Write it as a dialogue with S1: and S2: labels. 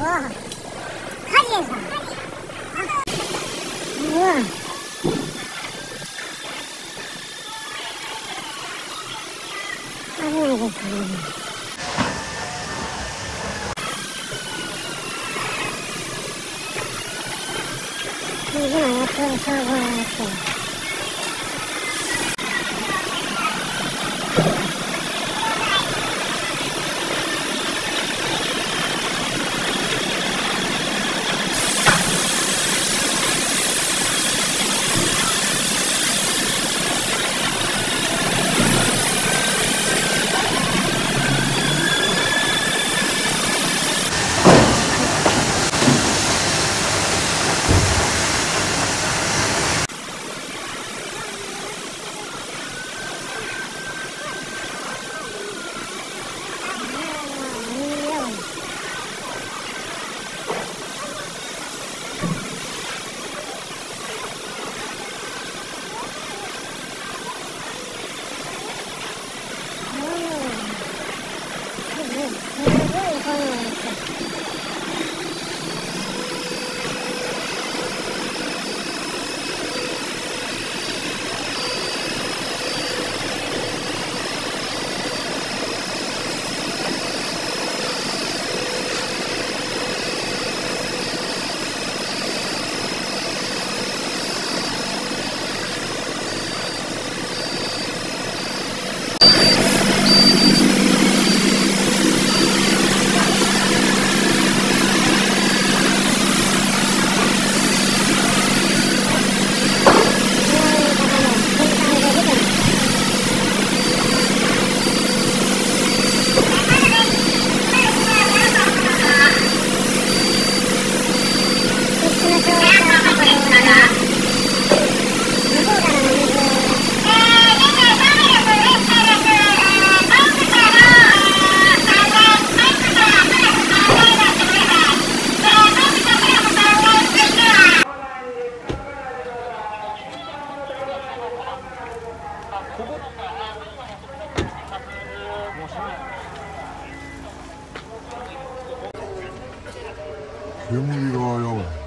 S1: うわ火事ですかうわ危ないです
S2: 煙がやばい。